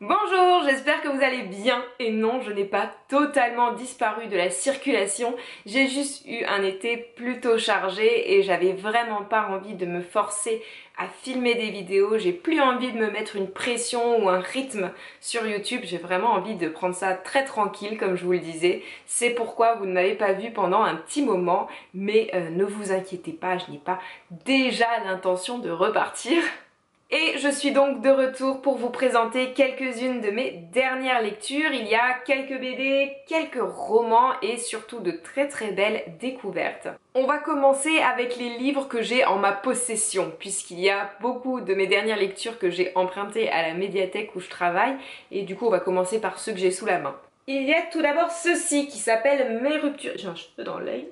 Bonjour, j'espère que vous allez bien. Et non, je n'ai pas totalement disparu de la circulation, j'ai juste eu un été plutôt chargé et j'avais vraiment pas envie de me forcer à filmer des vidéos, j'ai plus envie de me mettre une pression ou un rythme sur YouTube, j'ai vraiment envie de prendre ça très tranquille comme je vous le disais, c'est pourquoi vous ne m'avez pas vu pendant un petit moment, mais euh, ne vous inquiétez pas, je n'ai pas déjà l'intention de repartir. Et je suis donc de retour pour vous présenter quelques-unes de mes dernières lectures. Il y a quelques BD, quelques romans et surtout de très très belles découvertes. On va commencer avec les livres que j'ai en ma possession puisqu'il y a beaucoup de mes dernières lectures que j'ai empruntées à la médiathèque où je travaille et du coup on va commencer par ceux que j'ai sous la main. Il y a tout d'abord ceci qui s'appelle Mes ruptures... J'ai un cheveu dans l'œil.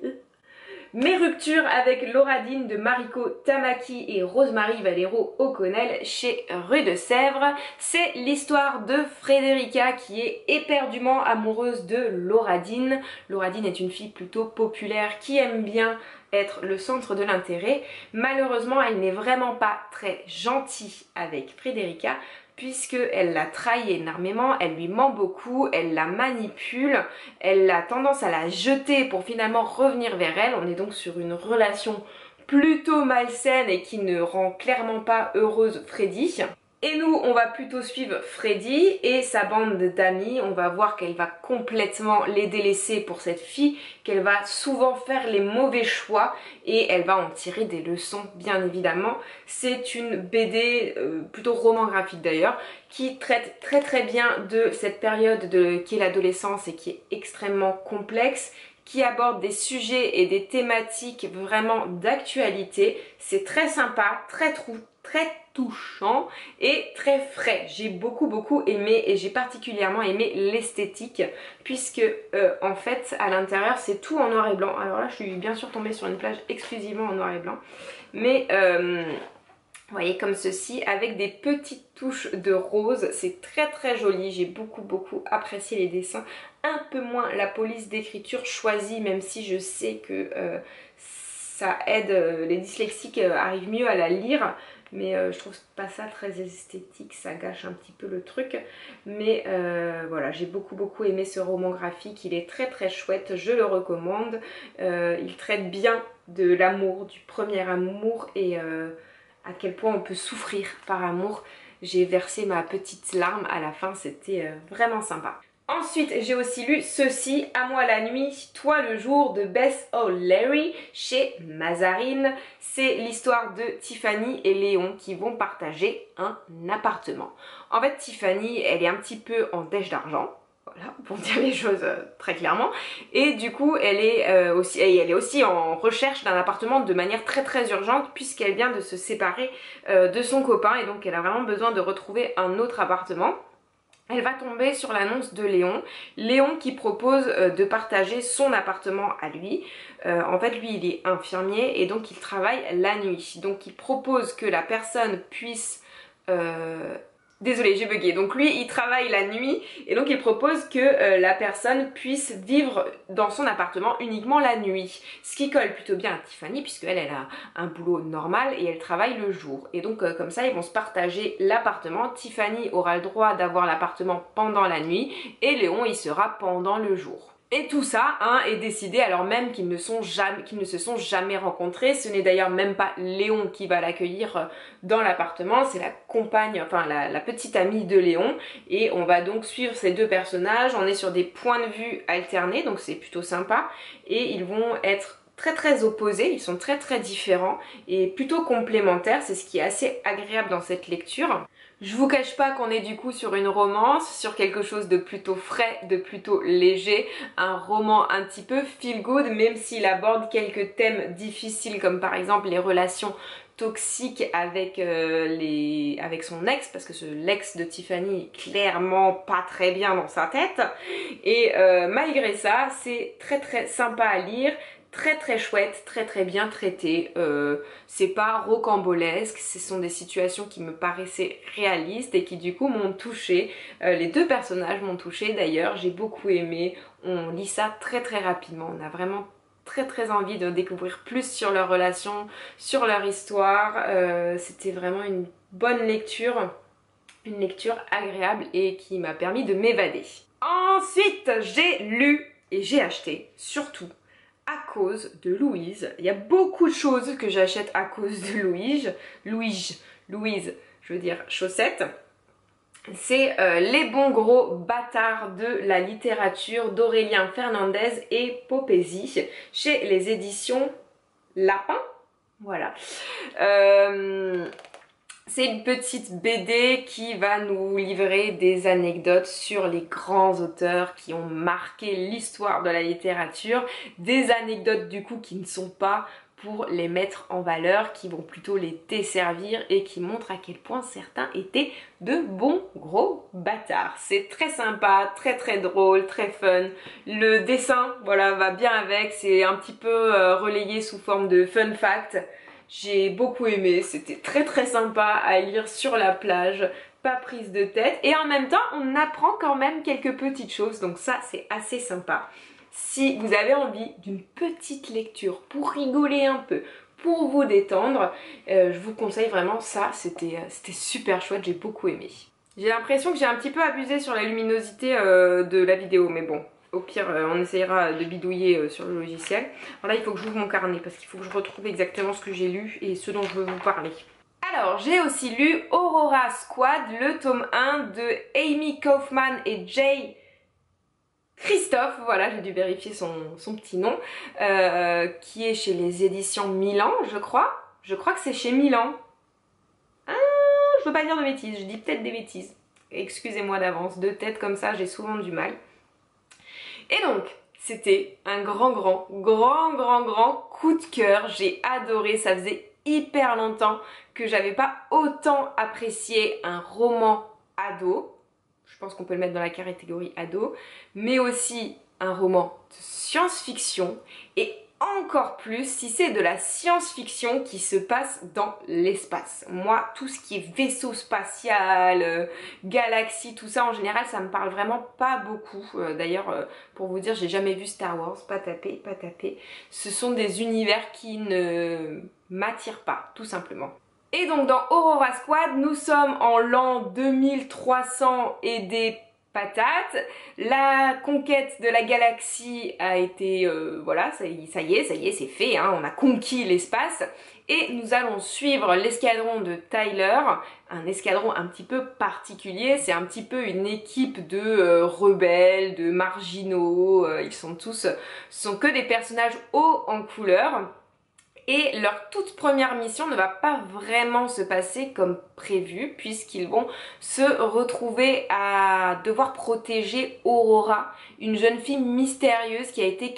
Mes ruptures avec Lauradine de Mariko Tamaki et Rosemary Valero O'Connell chez Rue de Sèvres. C'est l'histoire de Frédérica qui est éperdument amoureuse de Lauradine. Lauradine est une fille plutôt populaire qui aime bien être le centre de l'intérêt. Malheureusement, elle n'est vraiment pas très gentille avec Frédérica puisqu'elle la trahit énormément, elle lui ment beaucoup, elle la manipule, elle a tendance à la jeter pour finalement revenir vers elle. On est donc sur une relation plutôt malsaine et qui ne rend clairement pas heureuse Freddy. Et nous, on va plutôt suivre Freddy et sa bande d'amis. On va voir qu'elle va complètement les délaisser pour cette fille, qu'elle va souvent faire les mauvais choix et elle va en tirer des leçons, bien évidemment. C'est une BD, euh, plutôt roman graphique d'ailleurs, qui traite très très bien de cette période de, qui est l'adolescence et qui est extrêmement complexe qui aborde des sujets et des thématiques vraiment d'actualité. C'est très sympa, très, touchant et très frais. J'ai beaucoup beaucoup aimé et j'ai particulièrement aimé l'esthétique puisque euh, en fait à l'intérieur c'est tout en noir et blanc. Alors là je suis bien sûr tombée sur une plage exclusivement en noir et blanc mais euh, vous voyez comme ceci avec des petites touches de rose c'est très très joli j'ai beaucoup beaucoup apprécié les dessins un peu moins la police d'écriture choisie même si je sais que euh, ça aide les dyslexiques arrivent mieux à la lire mais euh, je trouve pas ça très esthétique, ça gâche un petit peu le truc. Mais euh, voilà, j'ai beaucoup beaucoup aimé ce roman graphique, il est très très chouette, je le recommande. Euh, il traite bien de l'amour, du premier amour et à quel point on peut souffrir par amour. J'ai versé ma petite larme à la fin, c'était vraiment sympa. Ensuite, j'ai aussi lu ceci, À moi la nuit, Toi le jour de Bess O'Leary chez Mazarine. C'est l'histoire de Tiffany et Léon qui vont partager un appartement. En fait, Tiffany, elle est un petit peu en dèche d'argent. Voilà, pour dire les choses euh, très clairement. Et du coup, elle est, euh, aussi, elle est aussi en recherche d'un appartement de manière très très urgente puisqu'elle vient de se séparer euh, de son copain et donc elle a vraiment besoin de retrouver un autre appartement elle va tomber sur l'annonce de Léon. Léon qui propose euh, de partager son appartement à lui. Euh, en fait, lui, il est infirmier et donc il travaille la nuit. Donc il propose que la personne puisse euh, Désolée, j'ai bugué. Donc lui, il travaille la nuit et donc il propose que euh, la personne puisse vivre dans son appartement uniquement la nuit. Ce qui colle plutôt bien à Tiffany puisqu'elle, elle a un boulot normal et elle travaille le jour. Et donc euh, comme ça, ils vont se partager l'appartement. Tiffany aura le droit d'avoir l'appartement pendant la nuit et Léon, il sera pendant le jour. Et tout ça hein, est décidé alors même qu'ils ne, sont se sont jamais rencontrés. Ce n'est d'ailleurs même pas Léon qui va l'accueillir euh, dans l'appartement, c'est la compagne, enfin la, petite amie de Léon. Et on va donc suivre ces deux personnages. On est sur des points de vue alternés, donc c'est plutôt sympa. Et ils vont être très très opposés, ils sont très très différents et plutôt complémentaires. C'est ce qui est assez agréable dans cette lecture. Je vous cache pas qu'on est du coup sur une romance, sur quelque chose de plutôt frais, de plutôt léger, un roman un petit peu feel good même s'il aborde quelques thèmes difficiles comme par exemple les relations toxiques avec, euh, son ex parce que l'ex de Tiffany est clairement pas très bien dans sa tête et euh, malgré ça c'est très très sympa à lire très très chouette, très très bien traité. Euh, c'est pas rocambolesque, ce sont des situations qui me paraissaient réalistes et qui du coup m'ont touché. Euh, les deux personnages m'ont touché d'ailleurs, j'ai beaucoup aimé. On lit ça très très rapidement, on a vraiment très très envie de découvrir plus sur leur relation, sur leur histoire. Euh, c'était vraiment une bonne lecture une lecture agréable et qui m'a permis de m'évader. Ensuite, j'ai lu et j'ai acheté, surtout à cause de Louise. Il y a beaucoup de choses que j'achète à cause de Louise. Louise, Louise, je veux dire chaussettes. C'est euh, Les bons gros bâtards de la littérature d'Aurélien Fernandez et Popézy chez les éditions Lapin. Voilà. Euh, c'est une petite BD qui va nous livrer des anecdotes sur les grands auteurs qui ont marqué l'histoire de la littérature, des anecdotes du coup qui ne sont pas pour les mettre en valeur, qui vont plutôt les desservir et qui montrent à quel point certains étaient de bons gros bâtards. C'est très sympa, très très drôle, très fun. Le dessin, voilà, va bien avec, c'est un petit peu euh, relayé sous forme de fun fact. J'ai beaucoup aimé, c'était très très sympa à lire sur la plage, pas prise de tête et en même temps on apprend quand même quelques petites choses donc ça c'est assez sympa. Si vous avez envie d'une petite lecture pour rigoler un peu, pour vous détendre, euh, je vous conseille vraiment ça, c'était euh, super chouette, j'ai beaucoup aimé. J'ai l'impression que j'ai un petit peu abusé sur la luminosité euh, de la vidéo mais bon, au pire, euh, on essayera de bidouiller euh, sur le logiciel. Alors là, il faut que j'ouvre mon carnet parce qu'il faut que je retrouve exactement ce que j'ai lu et ce dont je veux vous parler. Alors, j'ai aussi lu Aurora Squad, le tome 1 de Amy Kaufman et Jay Christophe, voilà, j'ai dû vérifier son, petit nom, euh, qui est chez les éditions Milan, je crois. Je crois que c'est chez Milan. Ah, je veux pas dire de bêtises, je dis peut-être des bêtises. Excusez-moi d'avance, de tête comme ça, j'ai souvent du mal. Et donc, c'était un grand, grand, grand, grand, grand coup de cœur. J'ai adoré, ça faisait hyper longtemps que j'avais pas autant apprécié un roman ado. Je pense qu'on peut le mettre dans la catégorie ado. Mais aussi un roman de science-fiction encore plus si c'est de la science-fiction qui se passe dans l'espace. Moi, tout ce qui est vaisseau spatial, euh, galaxie, tout ça en général, ça me parle vraiment pas beaucoup. Euh, d'ailleurs, euh, pour vous dire, j'ai jamais vu Star Wars, pas tapé, pas tapé. Ce sont des univers qui ne m'attirent pas, tout simplement. Et donc dans Aurora Squad, nous sommes en l'an 2300 et des la conquête de la galaxie a été, euh, voilà, ça, y est, ça y est, c'est fait, hein, on a conquis l'espace. Et nous allons suivre l'escadron de Tyler, un escadron un petit peu particulier, c'est un petit peu une équipe de euh, rebelles, de marginaux, euh, ils sont tous, ce sont que des personnages hauts en couleur et leur toute première mission ne va pas vraiment se passer comme prévu puisqu'ils vont se retrouver à devoir protéger Aurora, une jeune fille mystérieuse qui a été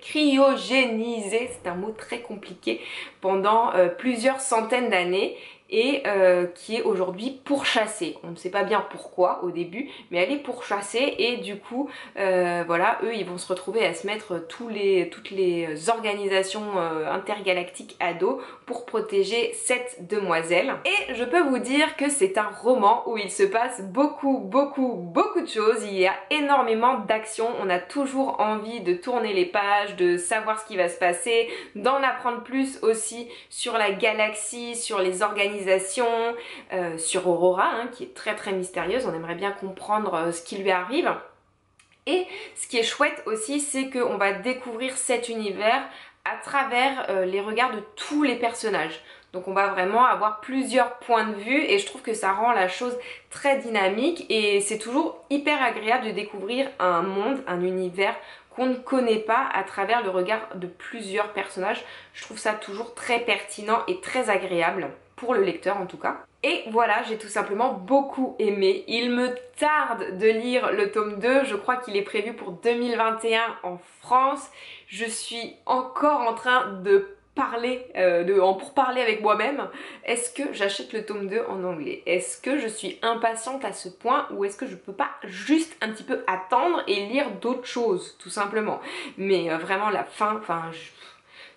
cryogénisée, c'est un mot très compliqué, pendant euh, plusieurs centaines d'années et euh, qui est aujourd'hui pourchassée. On ne sait pas bien pourquoi au début, mais elle est pourchassée et du coup, euh, voilà, eux ils vont se retrouver à se mettre tous les, toutes les organisations euh, intergalactiques à dos pour protéger cette demoiselle. Et je peux vous dire que c'est un roman où il se passe beaucoup, beaucoup, beaucoup de choses. Il y a énormément d'actions. On a toujours envie de tourner les pages, de savoir ce qui va se passer, d'en apprendre plus aussi sur la galaxie, sur les organisations euh, sur Aurora, hein, qui est très très mystérieuse. On aimerait bien comprendre euh, ce qui lui arrive. Et ce qui est chouette aussi, c'est qu'on va découvrir cet univers à travers euh, les regards de tous les personnages. Donc on va vraiment avoir plusieurs points de vue et je trouve que ça rend la chose très dynamique et c'est toujours hyper agréable de découvrir un monde, un univers qu'on ne connaît pas à travers le regard de plusieurs personnages. Je trouve ça toujours très pertinent et très agréable pour le lecteur en tout cas. Et voilà, j'ai tout simplement beaucoup aimé. Il me tarde de lire le tome 2, je crois qu'il est prévu pour 2021 en France. Je suis encore en train de parler, euh, de, pour parler avec moi-même, est-ce que j'achète le tome 2 en anglais? Est-ce que je suis impatiente à ce point ou est-ce que je peux pas juste un petit peu attendre et lire d'autres choses, tout simplement? Mais euh, vraiment la fin, enfin...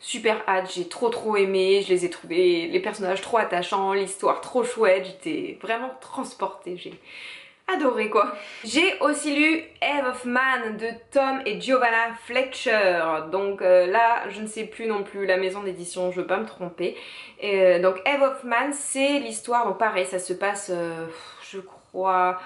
super hâte, j'ai trop trop aimé, je les ai trouvés, les personnages trop attachants, l'histoire trop chouette, j'étais vraiment transportée, j'ai adoré quoi. J'ai aussi lu Eve of Man de Tom et Giovanna Fletcher. Donc euh, là, je ne sais plus non plus la maison d'édition, je veux pas me tromper. Euh, donc Eve of Man, c'est l'histoire, donc pareil, ça se passe, euh, je crois,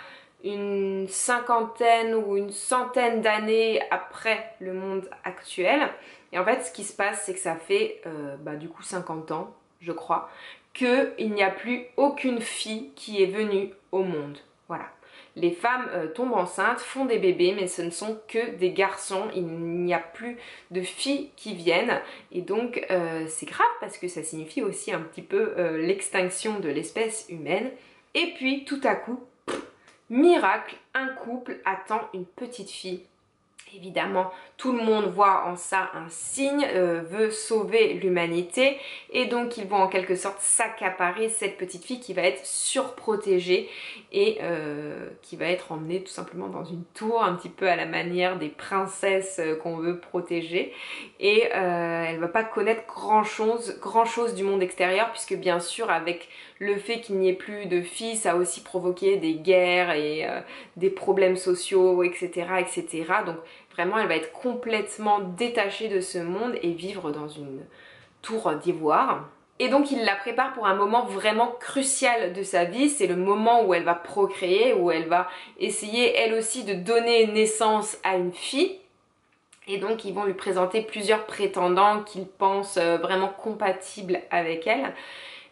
une cinquantaine ou une centaine d'années après le monde actuel. Et en fait, ce qui se passe, c'est que ça fait euh, bah, du coup 50 ans, je crois, qu'il n'y a plus aucune fille qui est venue au monde. Voilà. Les femmes euh, tombent enceintes, font des bébés, mais ce ne sont que des garçons. Il n'y a plus de filles qui viennent. Et donc, euh, c'est grave parce que ça signifie aussi un petit peu l'extinction de l'espèce humaine. Et puis, tout à coup, Miracle, un couple attend une petite fille Évidemment, tout le monde voit en ça un signe, euh, veut sauver l'humanité. Et donc ils vont en quelque sorte s'accaparer cette petite fille qui va être surprotégée et euh, qui va être emmenée tout simplement dans une tour un petit peu à la manière des princesses euh, qu'on veut protéger. Et elle va pas connaître grand chose, grand chose du monde extérieur puisque bien sûr avec le fait qu'il n'y ait plus de filles ça a aussi provoqué des guerres et des problèmes sociaux etc etc donc Vraiment, elle va être complètement détachée de ce monde et vivre dans une tour d'ivoire. Et donc il la prépare pour un moment vraiment crucial de sa vie, c'est le moment où elle va procréer, où elle va essayer elle aussi de donner naissance à une fille. Et donc ils vont lui présenter plusieurs prétendants qu'ils pensent euh, vraiment compatibles avec elle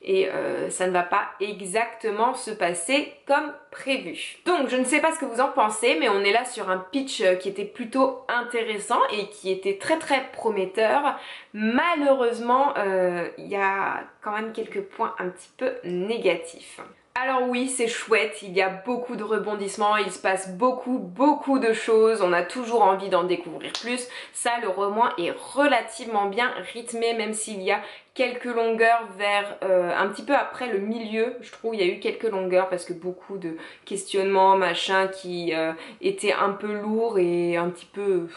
et euh, ça ne va pas exactement se passer comme prévu. Donc je ne sais pas ce que vous en pensez mais on est là sur un pitch euh, qui était plutôt intéressant et qui était très très prometteur. Malheureusement euh, il y a quand même quelques points un petit peu négatifs. Alors oui, c'est chouette, il y a beaucoup de rebondissements, il se passe beaucoup, beaucoup de choses, on a toujours envie d'en découvrir plus. Ça, le roman est relativement bien rythmé, même s'il y a quelques longueurs vers euh, un petit peu après le milieu, je trouve il y a eu quelques longueurs parce que beaucoup de questionnements, machin, qui euh, étaient un peu lourds et un petit peu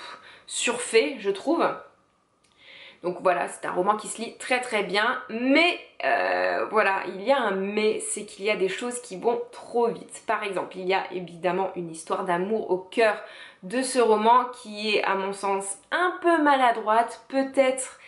surfaits, je trouve. Donc voilà, c'est un roman qui se lit très très bien, mais euh, voilà, il y a un mais, c'est qu'il y a des choses qui vont trop vite. Par exemple, il y a évidemment une histoire d'amour au cœur de ce roman qui est à mon sens un peu maladroite, peut-être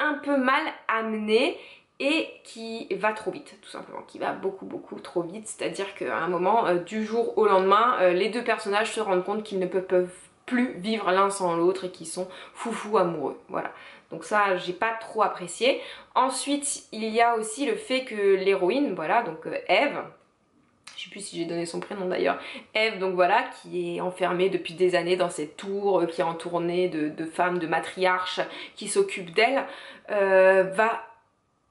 un peu mal amenée et qui va trop vite tout simplement, qui va beaucoup beaucoup trop vite, c'est-à-dire qu'à un moment, euh, du jour au lendemain, euh, les deux personnages se rendent compte qu'ils ne peuvent plus vivre l'un sans l'autre et qu'ils sont foufou amoureux, voilà. Donc ça, j'ai pas trop apprécié. Ensuite, il y a aussi le fait que l'héroïne, voilà, donc euh, Eve, je sais plus si j'ai donné son prénom d'ailleurs, Eve, donc voilà, qui est enfermée depuis des années dans cette tour, euh, qui est entourée de, femmes, de matriarches qui s'occupent d'elle, euh, va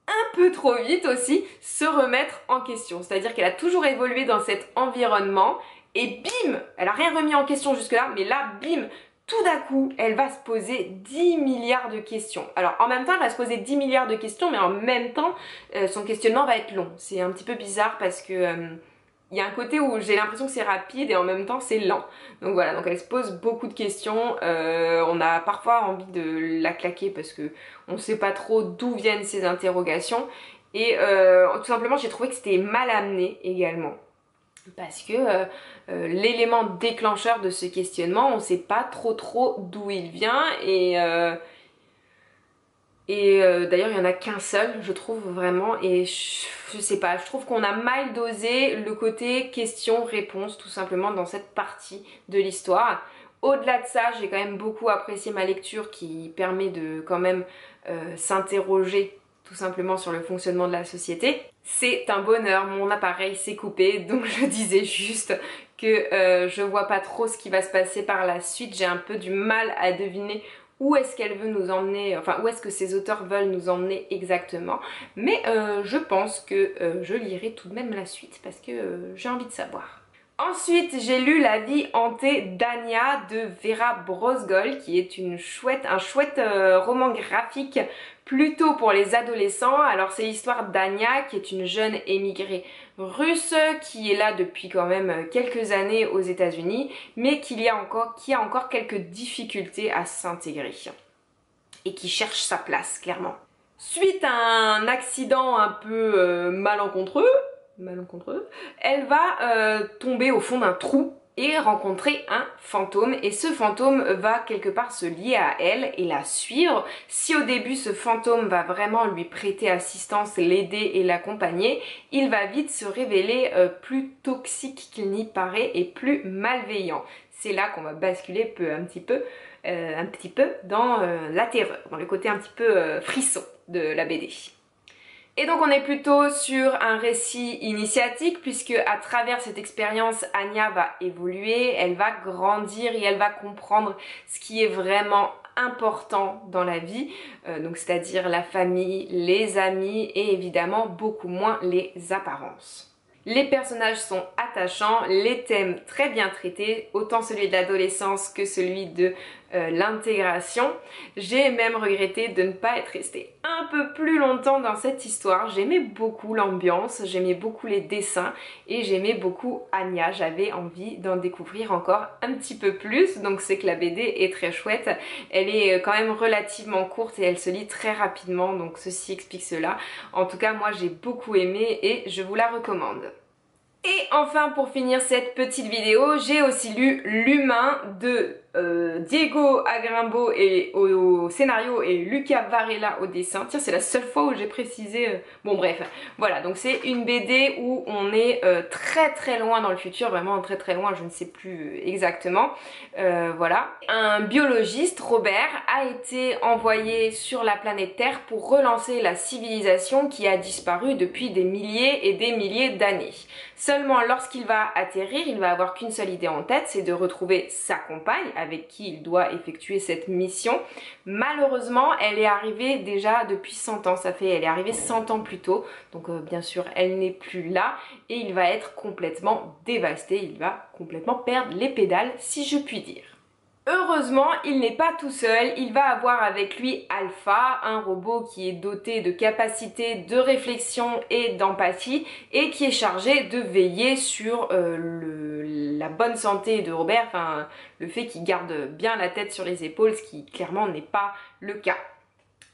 un peu trop vite aussi se remettre en question. C'est-à-dire qu'elle a toujours évolué dans cet environnement et bim Elle a rien remis en question jusque là, mais là, bim tout d'un coup, elle va se poser 10 milliards de questions. Alors en même temps, elle va se poser 10 milliards de questions, mais en même temps, euh, son questionnement va être long. C'est un petit peu bizarre parce que euh, y a un côté où j'ai l'impression que c'est rapide et en même temps c'est lent. Donc voilà, donc elle se pose beaucoup de questions. Euh, on a parfois envie de la claquer parce que on sait pas trop d'où viennent ces interrogations. Et tout simplement, j'ai trouvé que c'était mal amené également parce que euh, euh, l'élément déclencheur de ce questionnement, on ne sait pas trop trop d'où il vient et, euh, et d'ailleurs il n'y en a qu'un seul je trouve vraiment et je, je sais pas, je trouve qu'on a mal dosé le côté question-réponse tout simplement dans cette partie de l'histoire. Au-delà de ça, j'ai quand même beaucoup apprécié ma lecture qui permet de quand même s'interroger tout simplement sur le fonctionnement de la société. C'est un bonheur, mon appareil s'est coupé, donc je disais juste que euh, je vois pas trop ce qui va se passer par la suite. J'ai un peu du mal à deviner où est-ce qu'elle veut nous emmener, enfin où est-ce que ces auteurs veulent nous emmener exactement. Mais euh, je pense que euh, je lirai tout de même la suite parce que j'ai envie de savoir. Ensuite, j'ai lu La vie hantée d'Anya de Vera Brosgol, qui est une chouette, un chouette roman graphique plutôt pour les adolescents. Alors c'est l'histoire d'Anya qui est une jeune émigrée russe qui est là depuis quand même quelques années aux États-Unis mais qui, a encore, a encore quelques difficultés à s'intégrer et qui cherche sa place clairement. Suite à un accident un peu euh, malencontreux, malencontreux, elle va euh, tomber au fond d'un trou et rencontrer un fantôme et ce fantôme va quelque part se lier à elle et la suivre. Si au début ce fantôme va vraiment lui prêter assistance, l'aider et l'accompagner, il va vite se révéler euh, plus toxique qu'il n'y paraît et plus malveillant. C'est là qu'on va basculer peu un petit peu, euh, un petit peu dans la terreur, dans le côté un petit peu frisson de la BD. Et donc on est plutôt sur un récit initiatique puisque à travers cette expérience, Anya va évoluer, elle va grandir et elle va comprendre ce qui est vraiment important dans la vie, euh, donc c'est-à-dire la famille, les amis et évidemment beaucoup moins les apparences. Les personnages sont attachants, les thèmes très bien traités, autant celui de l'adolescence que celui de euh, l'intégration. J'ai même regretté de ne pas être restée un peu plus longtemps dans cette histoire. J'aimais beaucoup l'ambiance, j'aimais beaucoup les dessins et j'aimais beaucoup Anya. J'avais envie d'en découvrir encore un petit peu plus, donc c'est que la BD est très chouette. Elle est euh, quand même relativement courte et elle se lit très rapidement, donc ceci explique cela. En tout cas, moi j'ai beaucoup aimé et je vous la recommande. Et enfin pour finir cette petite vidéo, j'ai aussi lu L'humain de euh, Diego Agrimbo au, scénario et Luca Varela au dessin. Tiens, c'est la seule fois où j'ai précisé... Euh, bon bref, voilà, donc c'est une BD où on est euh, très très loin dans le futur, vraiment très très loin, je ne sais plus exactement. voilà. Un biologiste, Robert, a été envoyé sur la planète Terre pour relancer la civilisation qui a disparu depuis des milliers et des milliers d'années. Seulement lorsqu'il va atterrir, il va avoir qu'une seule idée en tête, c'est de retrouver sa compagne avec qui il doit effectuer cette mission. Malheureusement, elle est arrivée déjà depuis 100 ans, ça fait, elle est arrivée 100 ans plus tôt, donc euh, bien sûr, elle n'est plus là et il va être complètement dévasté, il va complètement perdre les pédales, si je puis dire. Heureusement, il n'est pas tout seul, il va avoir avec lui Alpha, un robot qui est doté de capacités de réflexion et d'empathie et qui est chargé de veiller sur euh, la bonne santé de Robert, enfin le fait qu'il garde bien la tête sur les épaules, ce qui clairement n'est pas le cas.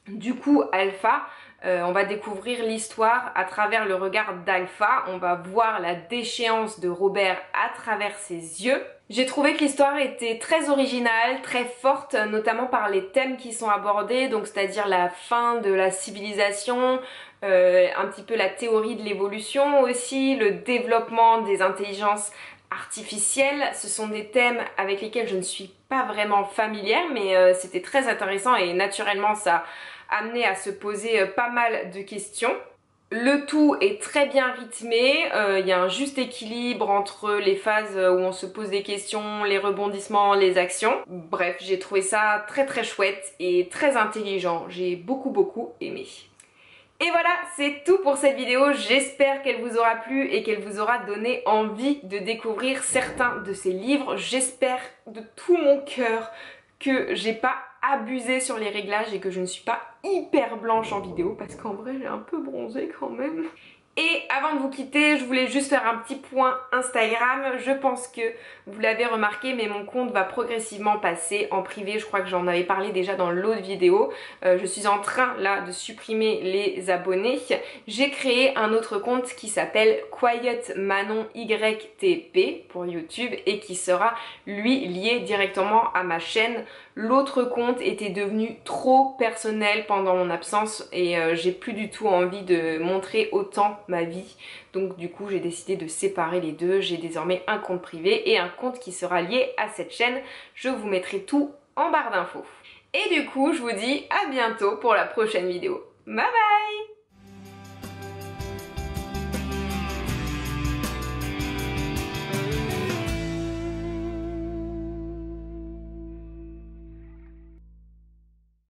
Du coup, Alpha, euh, on va découvrir l'histoire à travers le regard d'Alpha, on va voir la déchéance de Robert à travers ses yeux. J'ai trouvé que l'histoire était très originale, très forte, notamment par les thèmes qui sont abordés, donc c'est-à-dire la fin de la civilisation, euh, un petit peu la théorie de l'évolution aussi, le développement des intelligences artificielles. Ce sont des thèmes avec lesquels je ne suis pas vraiment familière, mais euh, c'était très intéressant et naturellement ça amené à se poser euh, pas mal de questions. Le tout est très bien rythmé, euh, il y a un juste équilibre entre les phases où on se pose des questions, les rebondissements, les actions. Bref, j'ai trouvé ça très très chouette et très intelligent, j'ai beaucoup beaucoup aimé. Et voilà, c'est tout pour cette vidéo. J'espère qu'elle vous aura plu et qu'elle vous aura donné envie de découvrir certains de ces livres. J'espère de tout mon cœur que j'ai pas abusé sur les réglages et que je ne suis pas hyper blanche en vidéo parce qu'en vrai j'ai un peu bronzé quand même. Et avant de vous quitter, je voulais juste faire un petit point Instagram. Je pense que vous l'avez remarqué, mais mon compte va progressivement passer en privé. Je crois que j'en avais parlé déjà dans l'autre vidéo. Euh, je suis en train là de supprimer les abonnés. J'ai créé un autre compte qui s'appelle Quiet Manon YTP pour YouTube et qui sera lui lié directement à ma chaîne. L'autre compte était devenu trop personnel pendant mon absence et euh, j'ai plus du tout envie de montrer autant ma vie. Donc du coup j'ai décidé de séparer les deux. J'ai désormais un compte privé et un compte qui sera lié à cette chaîne. Je vous mettrai tout en barre d'infos. Et du coup je vous dis à bientôt pour la prochaine vidéo. Bye bye